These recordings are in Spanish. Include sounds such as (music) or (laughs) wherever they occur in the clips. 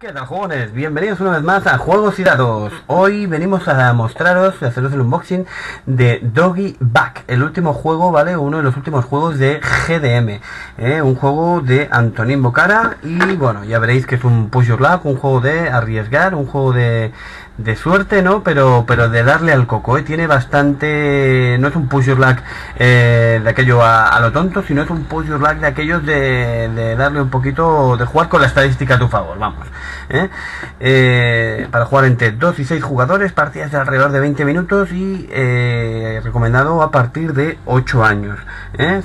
¿Qué tal jugones? Bienvenidos una vez más a Juegos y Dados. Hoy venimos a mostraros, a haceros el unboxing de Doggy Back, el último juego, ¿vale? Uno de los últimos juegos de GDM, ¿eh? un juego de Antonín Bocara y bueno, ya veréis que es un push your luck, un juego de arriesgar, un juego de, de suerte, ¿no? Pero, pero de darle al coco, ¿eh? Tiene bastante... No es un push your luck eh, de aquello a, lo tonto, sino es un push your luck de aquellos de, de, darle un poquito... De jugar con la estadística a tu favor, vamos. ¿eh? Eh, para jugar entre 2 y 6 jugadores, partidas de alrededor de 20 minutos y recomendado a partir de 8 años.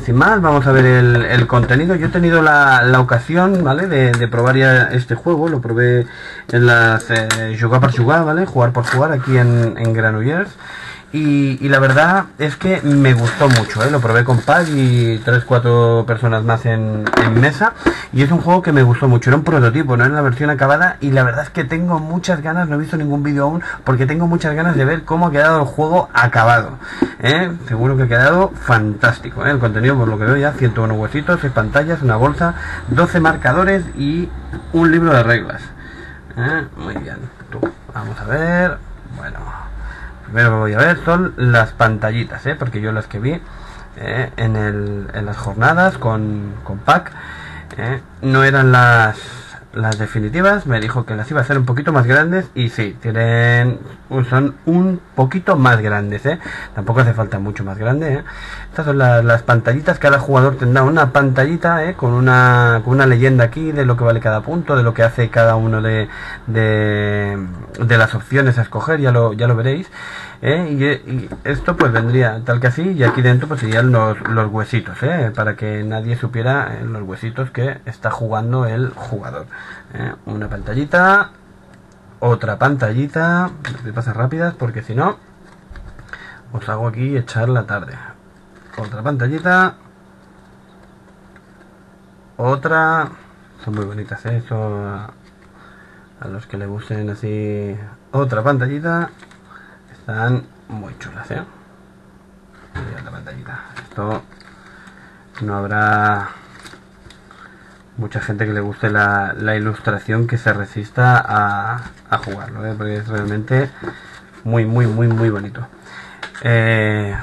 Sin más, vamos a ver el, contenido. Yo he tenido la, la ocasión, ¿vale? De, probar ya este juego, lo probé en las eh, Jugar por Jugar, ¿vale? Jugar por jugar aquí en, en Granollers. Y, la verdad es que me gustó mucho, ¿eh? lo probé con Pag y 3-4 personas más en, mesa y es un juego que me gustó mucho, era un prototipo, no era la versión acabada y la verdad es que tengo muchas ganas, no he visto ningún vídeo aún porque tengo muchas ganas de ver cómo ha quedado el juego acabado, ¿eh? seguro que ha quedado fantástico, ¿eh? el contenido por lo que veo ya 101 huesitos, 6 pantallas, una bolsa, 12 marcadores y un libro de reglas, muy bien, Tú. Vamos a ver, bueno primero voy a ver. Son las pantallitas, ¿eh? porque yo las que vi eh, en, el, en, las jornadas con, con pack eh, no eran las, las definitivas, me dijo que las iba a hacer un poquito más grandes y sí, tienen son un poquito más grandes, ¿eh? tampoco hace falta mucho más grande. ¿eh? Estas son las, las, pantallitas, cada jugador tendrá una pantallita ¿eh? con, una, con una leyenda aquí de lo que vale cada punto, de lo que hace cada uno de, de, de las opciones a escoger, ya lo, ya lo veréis. ¿Eh? Y, esto pues vendría tal que así y aquí dentro pues serían los, los huesitos, ¿eh? para que nadie supiera los huesitos que está jugando el jugador. ¿eh? Una pantallita, otra pantallita, de pasas rápidas porque si no os hago aquí echar la tarde. Otra pantallita, otra, son muy bonitas, ¿eh? Eso a los que le gusten así, otra pantallita, están muy chulas, ¿eh? Mirad la pantallita. Esto no habrá mucha gente que le guste la, la ilustración que se resista a, a jugarlo, ¿eh? porque es realmente muy, muy, muy, muy bonito. Eh,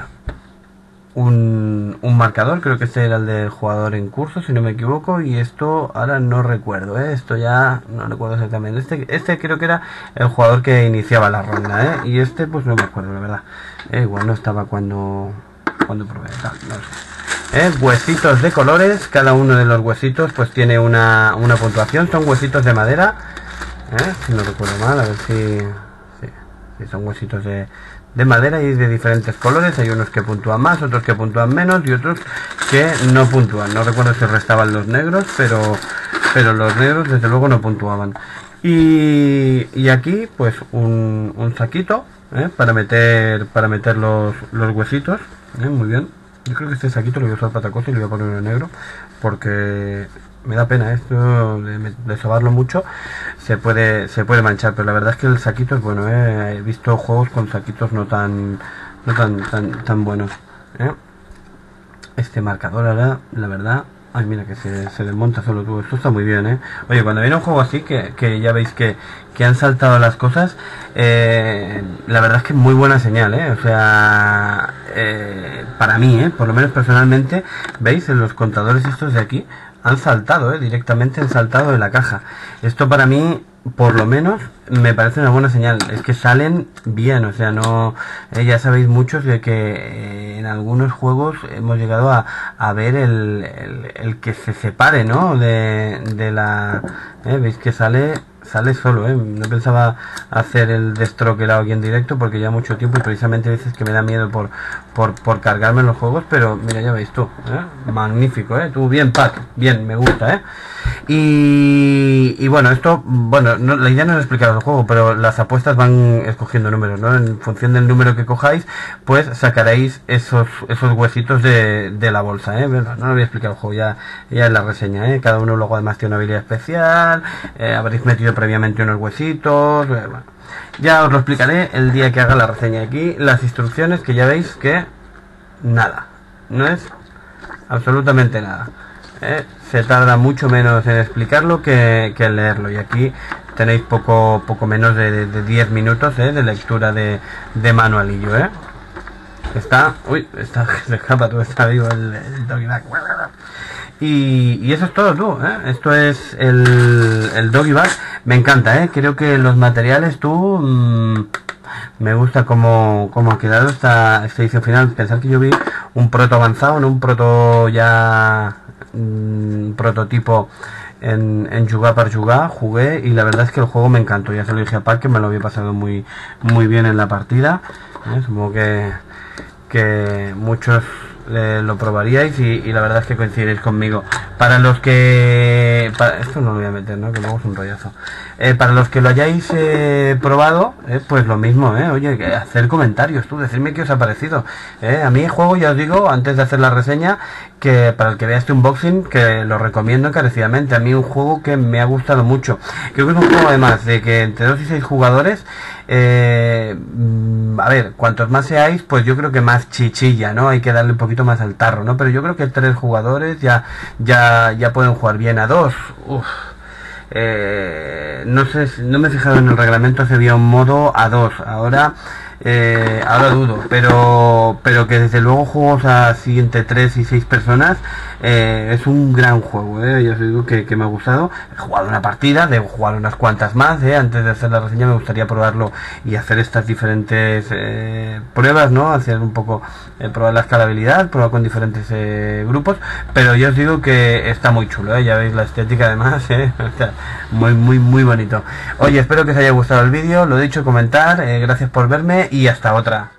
un, un, marcador, creo que este era el del jugador en curso, si no me equivoco, y esto ahora no recuerdo, ¿eh? esto ya no recuerdo exactamente. Este, este creo que era el jugador que iniciaba la ronda, ¿eh? y este pues no me acuerdo, la verdad. Eh, igual no estaba cuando, cuando probé, no, sé. ¿Eh? huesitos de colores cada uno de los huesitos pues tiene una, una puntuación son huesitos de madera si no recuerdo mal a ver si, sí, si son huesitos de, de, madera y de diferentes colores. Hay unos que puntúan más otros que puntúan menos y otros que no puntúan. No recuerdo si restaban los negros pero pero los negros desde luego no puntuaban. Y, y aquí pues un, un saquito ¿eh? para meter para meter los, los huesitos muy bien. Yo creo que este saquito lo voy a usar para y lo voy a poner en negro porque me da pena esto de, sobarlo mucho se puede se puede manchar pero la verdad es que el saquito es bueno ¿eh? he visto juegos con saquitos no tan no tan tan, tan buenos ¿eh? este marcador ahora la verdad Ay, mira que se, se, desmonta solo tú. Esto está muy bien, ¿eh? Oye, cuando viene un juego así, que, que ya veis que, que, han saltado las cosas, la verdad es que es muy buena señal, ¿eh? O sea, para mí. Por lo menos personalmente, veis, en los contadores estos de aquí, han saltado, ¿eh? Directamente han saltado de la caja. Esto para mí por lo menos me parece una buena señal es que salen bien o sea no eh, ya sabéis muchos de que eh, en algunos juegos hemos llegado a, a ver el, el, el, que se separe no de, de la eh, veis que sale sale solo, ¿eh? No pensaba hacer el destroquelado aquí en directo porque ya mucho tiempo y precisamente a veces que me da miedo por, por, por cargarme los juegos, pero mira, ya veis tú, ¿eh? Magnífico, ¿eh? Tú bien, Pac, bien, me gusta, ¿eh? Y, bueno, esto, bueno, no, la idea no es explicar el juego, pero las apuestas van escogiendo números, ¿no? En función del número que cojáis, pues sacaréis esos, esos huesitos de, de la bolsa, ¿eh? No, no voy a explicar el juego, ya, ya en la reseña, ¿eh? Cada uno luego además tiene una habilidad especial, eh, habréis metido previamente unos huesitos, eh, bueno. Ya os lo explicaré el día que haga la reseña aquí, las instrucciones que ya veis que nada, no es absolutamente nada. ¿Eh? Se tarda mucho menos en explicarlo que, en leerlo y aquí tenéis poco poco menos de, 10 minutos ¿eh? de lectura de, manualillo, ¿eh? Está, uy, está, (laughs) se escapa todo, está vivo el, Doggy Bag. Y, eso es todo, tú. Esto es el, el Doggy Bag. Me encanta. Creo que los materiales, tú, mm, me gusta cómo, cómo ha quedado esta, esta edición final. Pensar que yo vi un proto avanzado, no un proto ya, prototipo en, en jugar para jugar, jugué y la verdad es que el juego me encantó. Ya se lo dije a Parque, me lo había pasado muy, muy bien en la partida. ¿eh? Supongo que, que muchos eh, lo probaríais y, la verdad es que coincidiréis conmigo. Para los que... esto no lo voy a meter, ¿no? Que luego es un rollazo. Eh, para los que lo hayáis probado, pues lo mismo. Oye, hacer comentarios, tú, decirme qué os ha parecido. A mí el juego, ya os digo, antes de hacer la reseña, que para el que vea este unboxing, que lo recomiendo encarecidamente. A mí un juego que me ha gustado mucho. Creo que es un juego además de que entre 2 y 6 jugadores eh, mm, a ver, cuantos más seáis, pues yo creo que más chichilla, ¿no? Hay que darle un poquito más al tarro, ¿no? Pero yo creo que tres jugadores ya, ya, ya pueden jugar bien a dos. Uf. Eh, no sé, no me he fijado en el reglamento si había un modo a dos. Ahora eh, ahora dudo, pero pero que desde luego juegos así entre 3 y 6 personas eh, es un gran juego, eh. yo os digo que, me ha gustado. He jugado una partida, debo jugar unas cuantas más, eh. antes de hacer la reseña me gustaría probarlo y hacer estas diferentes eh, pruebas, ¿no? Hacer un poco, probar la escalabilidad, probar con diferentes grupos, pero yo os digo que está muy chulo, ya veis la estética además, (laughs) muy muy muy bonito. Oye, espero que os haya gustado el vídeo, lo dicho, comentar, gracias por verme y hasta otra.